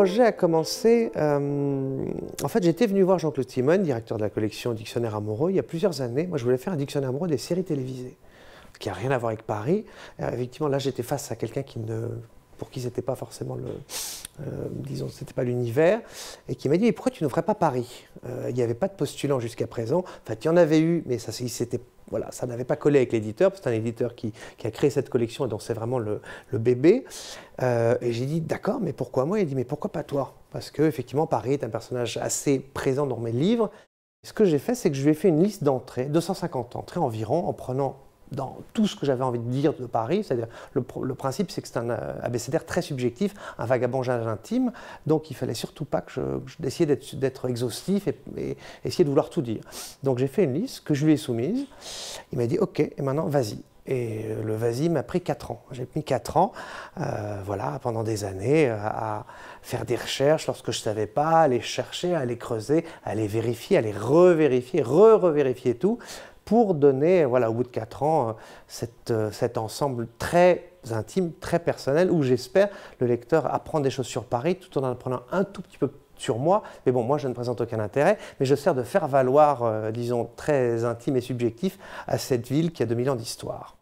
projet a commencé. euh, en fait, j'étais venu voir Jean-Claude Timon, directeur de la collection Dictionnaire amoureux, il y a plusieurs années. Moi, je voulais faire un dictionnaire amoureux des séries télévisées, qui n'a rien à voir avec Paris. Euh, effectivement, là, j'étais face à quelqu'un qui ne, pour qui c'était pas forcément le, euh, disons, c'était pas l'univers, et qui m'a dit Mais pourquoi tu ne pas Paris? Il n'y avait pas de postulant jusqu'à présent. Enfin, il y en avait eu, mais ça, c'était voilà, ça n'avait pas collé avec l'éditeur, c'est un éditeur qui, a créé cette collection et donc c'est vraiment le, le bébé. Euh, et j'ai dit d'accord, mais pourquoi moi? Il a dit mais pourquoi pas toi? Parce que effectivement Paris est un personnage assez présent dans mes livres. Ce que j'ai fait, c'est que je lui ai fait une liste d'entrées, 250 entrées environ, en prenant dans tout ce que j'avais envie de dire de Paris, c'est-à-dire le, pr- le principe c'est que c'est un euh, abécédaire très subjectif, un vagabondage intime, donc il fallait surtout pas que je, d'être, d'être exhaustif et, et essayer de vouloir tout dire. Donc j'ai fait une liste que je lui ai soumise, il m'a dit ok, et maintenant vas-y. Et euh, le vas-y m'a pris 4 ans. J'ai mis 4 ans, euh, voilà, pendant des années, à faire des recherches lorsque je ne savais pas, à aller chercher, à aller creuser, à aller vérifier, à aller revérifier, re-revérifier tout, pour donner, voilà, au bout de 4 ans, euh, euh, cet ensemble très intime, très personnel, où j'espère le lecteur apprend des choses sur Paris tout en en apprenant un tout petit peu sur moi. Mais bon, moi, je ne présente aucun intérêt, mais je sers de faire valoir, euh, disons, très intime et subjectif à cette ville qui a 2000 ans d'histoire.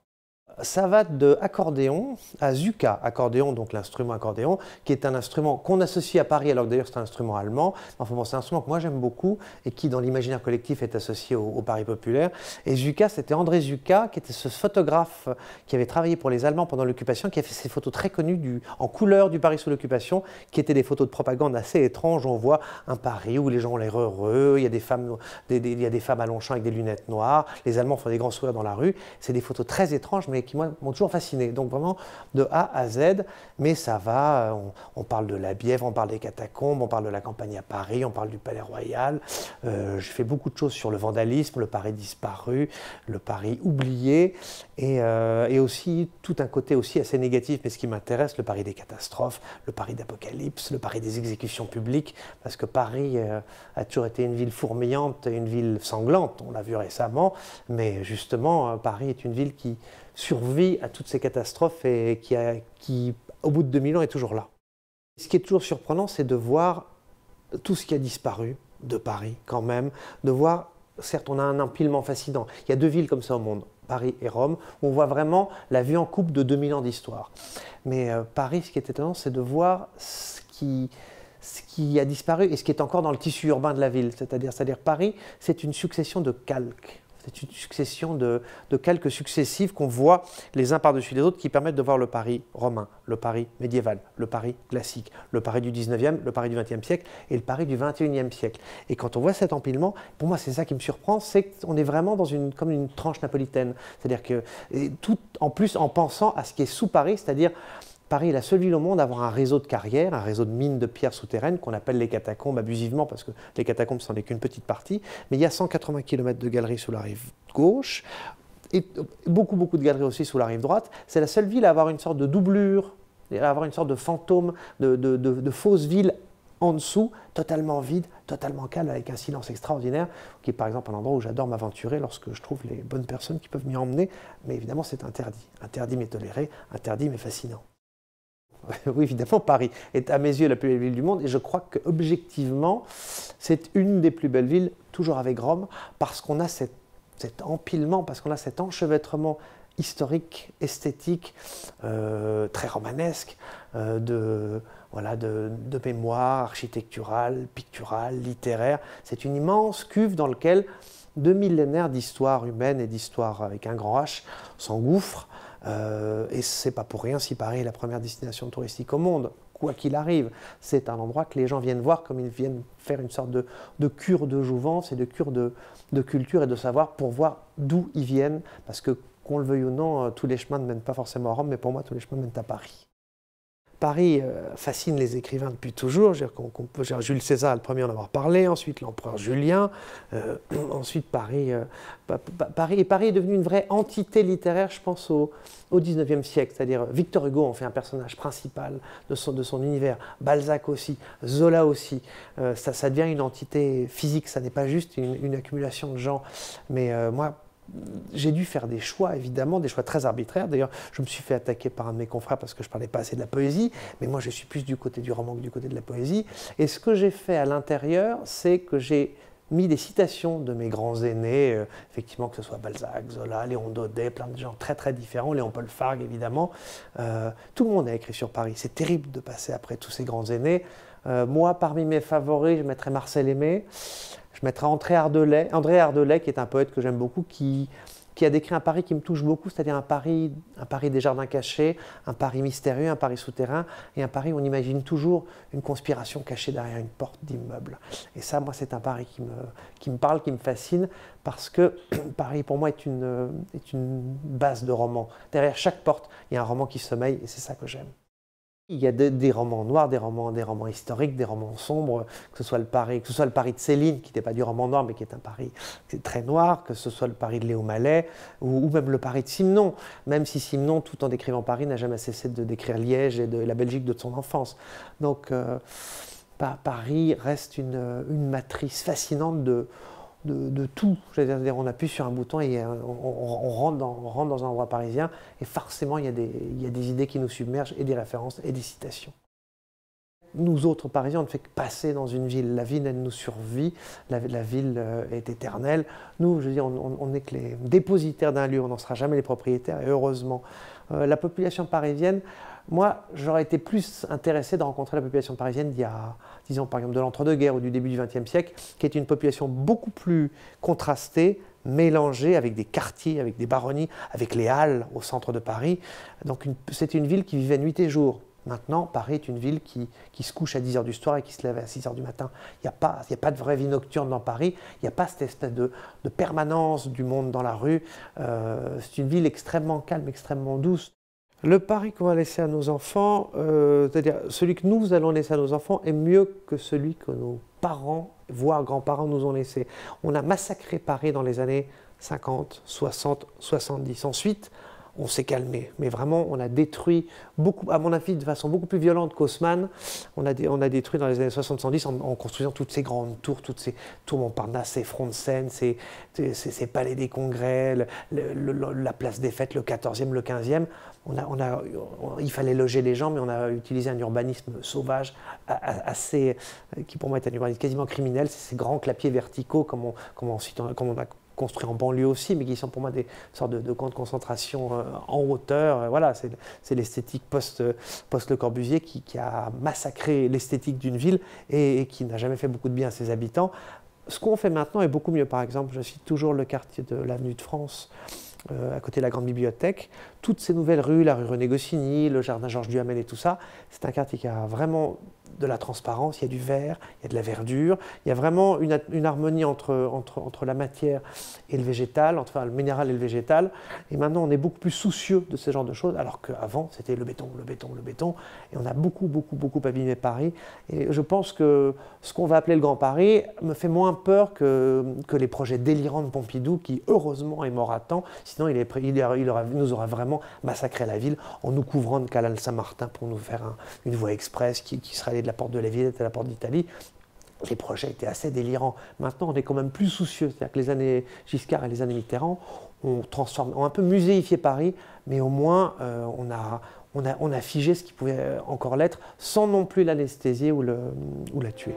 Ça va de accordéon à zuka, accordéon, donc l'instrument accordéon, qui est un instrument qu'on associe à Paris, alors d'ailleurs c'est un instrument allemand. Enfin c'est un instrument que moi j'aime beaucoup et qui, dans l'imaginaire collectif, est associé au, Paris populaire. Et Zuka, c'était André Zuka, qui était ce photographe qui avait travaillé pour les Allemands pendant l'occupation, qui a fait ces photos très connues en couleur du Paris sous l'occupation, qui étaient des photos de propagande assez étranges. On voit un Paris où les gens ont l'air heureux, il y a des femmes, il y a des femmes à Longchamp avec des lunettes noires, les Allemands font des grands sourires dans la rue. C'est des photos très étranges, mais qui m'ont toujours fasciné. Donc vraiment de A à Z, mais ça va. On, on parle de la Bièvre, on parle des catacombes, on parle de la campagne à Paris, on parle du Palais Royal. Euh, J'ai fait beaucoup de choses sur le vandalisme, le Paris disparu, le Paris oublié, et, euh, et aussi tout un côté aussi assez négatif, mais ce qui m'intéresse, le Paris des catastrophes, le Paris d'apocalypse, le Paris des exécutions publiques, parce que Paris euh, a toujours été une ville fourmillante, une ville sanglante, on l'a vu récemment, mais justement, euh, Paris est une ville qui survit à toutes ces catastrophes et qui, au bout de 2000 ans, est toujours là. Ce qui est toujours surprenant, c'est de voir tout ce qui a disparu de Paris, quand même, de voir, certes, on a un empilement fascinant. Il y a deux villes comme ça au monde, Paris et Rome, où on voit vraiment la vue en coupe de 2000 ans d'histoire. Mais euh, Paris, ce qui est étonnant, c'est de voir ce qui, ce qui a disparu et ce qui est encore dans le tissu urbain de la ville. C'est-à-dire, c'est-à-dire Paris, c'est une succession de calques. C'est une succession de, de calques successifs qu'on voit les uns par-dessus les autres qui permettent de voir le Paris romain, le Paris médiéval, le Paris classique, le Paris du 19e, le Paris du 20e siècle et le Paris du 21e siècle. Et quand on voit cet empilement, pour moi c'est ça qui me surprend, c'est qu'on est vraiment dans une, comme une tranche napolitaine. C'est-à-dire que, tout en plus en pensant à ce qui est sous Paris, c'est-à-dire Paris est la seule ville au monde à avoir un réseau de carrières, un réseau de mines de pierres souterraines qu'on appelle les catacombes abusivement parce que les catacombes, c'en est qu'une petite partie. Mais il y a 180 km de galeries sous la rive gauche et beaucoup, beaucoup de galeries aussi sous la rive droite. C'est la seule ville à avoir une sorte de doublure, à avoir une sorte de fantôme, de, de, fausse ville en dessous, totalement vide, totalement calme, avec un silence extraordinaire, qui est par exemple un endroit où j'adore m'aventurer lorsque je trouve les bonnes personnes qui peuvent m'y emmener. Mais évidemment, c'est interdit. Interdit mais toléré, interdit mais fascinant. Oui, évidemment, Paris est à mes yeux la plus belle ville du monde et je crois qu'objectivement, c'est une des plus belles villes, toujours avec Rome, parce qu'on a cet, empilement, parce qu'on a cet enchevêtrement historique, esthétique, euh, très romanesque, euh, de, voilà, de, de mémoire architecturale, picturale, littéraire. C'est une immense cuve dans laquelle deux millénaires d'histoire humaine et d'histoire avec un grand H s'engouffrent. Euh, et c'est pas pour rien si Paris est la première destination touristique au monde. Quoi qu'il arrive, c'est un endroit que les gens viennent voir comme ils viennent faire une sorte de, cure de jouvence et de cure de, de culture et de savoir pour voir d'où ils viennent. Parce que, qu'on le veuille ou non, euh, tous les chemins ne mènent pas forcément à Rome, mais pour moi, tous les chemins mènent à Paris. Paris euh, fascine les écrivains depuis toujours. Jules César, le premier à en avoir parlé, ensuite l'empereur Julien, euh, ensuite Paris, euh, Pa- Pa- Paris. Et Paris est devenu une vraie entité littéraire, je pense, au, au 19e siècle. C'est-à-dire Victor Hugo en fait un personnage principal de son, univers, Balzac aussi, Zola aussi. Ça, devient une entité physique, ça n'est pas juste une, une accumulation de gens. Mais moi, j'ai dû faire des choix, évidemment, des choix très arbitraires. D'ailleurs, je me suis fait attaquer par un de mes confrères parce que je parlais pas assez de la poésie, mais moi, je suis plus du côté du roman que du côté de la poésie. Et ce que j'ai fait à l'intérieur, c'est que j'ai mis des citations de mes grands aînés, euh, effectivement que ce soit Balzac, Zola, Léon Daudet, plein de gens très très différents, Léon Paul Fargue évidemment. Euh, tout le monde a écrit sur Paris. C'est terrible de passer après tous ces grands aînés. Euh, moi, parmi mes favoris, je mettrais Marcel Aimé, je mettrais André Ardelais, André qui est un poète que j'aime beaucoup, qui, qui a décrit un Paris qui me touche beaucoup, c'est-à-dire un Paris, un Paris des jardins cachés, un Paris mystérieux, un Paris souterrain, et un Paris où on imagine toujours une conspiration cachée derrière une porte d'immeuble. Et ça, moi, c'est un Paris qui me, qui me parle, qui me fascine, parce que Paris, pour moi, est une, est une base de roman. Derrière chaque porte, il y a un roman qui sommeille, et c'est ça que j'aime. Il y a des, romans noirs, des romans, des romans historiques, des romans sombres, que ce soit le Paris, que ce soit le Paris de Céline, qui n'était pas du roman noir, mais qui est un Paris très noir, que ce soit le Paris de Léo Mallet, ou, même le Paris de Simon, même si Simon, tout en décrivant Paris, n'a jamais cessé de décrire Liège et de la Belgique de son enfance. Donc euh, Paris reste une matrice fascinante de, de, tout. Dire, on appuie sur un bouton et euh, on, rentre dans, un endroit parisien et forcément il y, a des, idées qui nous submergent et des références et des citations. Nous autres Parisiens, on ne fait que passer dans une ville. La ville, elle nous survit. La, ville euh, est éternelle. Nous, je veux dire, on n'est que les dépositaires d'un lieu. On n'en sera jamais les propriétaires. Et heureusement, euh, la population parisienne, moi, j'aurais été plus intéressé de rencontrer la population parisienne d'il y a, disons par exemple, de l'entre-deux-guerres ou du début du XXe siècle, qui est une population beaucoup plus contrastée, mélangée avec des quartiers, avec des baronnies, avec les halles au centre de Paris. Donc c'était une ville qui vivait nuit et jour. Maintenant, Paris est une ville qui, se couche à 10h du soir et qui se lève à 6h du matin. Il n'y a, pas, de vraie vie nocturne dans Paris. Il n'y a pas cette espèce de, permanence du monde dans la rue. Euh, c'est une ville extrêmement calme, extrêmement douce. Le pari qu'on va laisser à nos enfants, euh, c'est-à-dire celui que nous allons laisser à nos enfants, est mieux que celui que nos parents, voire grands-parents, nous ont laissé. On a massacré Paris dans les années 50, 60, 70. Ensuite, on s'est calmé. Mais vraiment, on a détruit beaucoup, à mon avis, de façon beaucoup plus violente qu'Haussmann. On a, on a détruit dans les années 70 en, construisant toutes ces grandes tours, toutes ces tours Montparnasse, ces fronts de Seine, ces, ces, palais des congrès, la place des fêtes, le 14e, le 15e. On a, on il fallait loger les gens, mais on a utilisé un urbanisme sauvage, assez, qui pour moi est un urbanisme quasiment criminel. C'est ces grands clapiers verticaux, comme on, comme ensuite, comme on a construits en banlieue aussi, mais qui sont pour moi des sortes de, camps de concentration euh, en hauteur. Euh, voilà, c'est l'esthétique post-Le post Corbusier qui, a massacré l'esthétique d'une ville et, qui n'a jamais fait beaucoup de bien à ses habitants. Ce qu'on fait maintenant est beaucoup mieux. Par exemple, je cite toujours le quartier de l'avenue de France. Euh, à côté de la grande bibliothèque, toutes ces nouvelles rues, la rue René Goscinny, le jardin Georges Duhamel et tout ça, c'est un quartier qui a vraiment de la transparence, il y a du vert, il y a de la verdure, il y a vraiment une, harmonie entre, entre, entre, la matière et le végétal, entre le minéral et le végétal. Et maintenant, on est beaucoup plus soucieux de ce genre de choses, alors qu'avant, c'était le béton, le béton, le béton. Et on a beaucoup, beaucoup, beaucoup abîmé Paris. Et je pense que ce qu'on va appeler le Grand Paris me fait moins peur que, que les projets délirants de Pompidou, qui heureusement est mort à temps, sinon il, est, il, il aura, nous aura vraiment massacré la ville en nous couvrant de canal Saint-Martin pour nous faire une voie express qui, qui serait de la porte de la Villette à la porte d'Italie, les projets étaient assez délirants. Maintenant, on est quand même plus soucieux. C'est-à-dire que les années Giscard et les années Mitterrand ont, transformé, ont un peu muséifié Paris, mais au moins euh, on, a, on, a, figé ce qui pouvait encore l'être sans non plus l'anesthésier ou la tuer.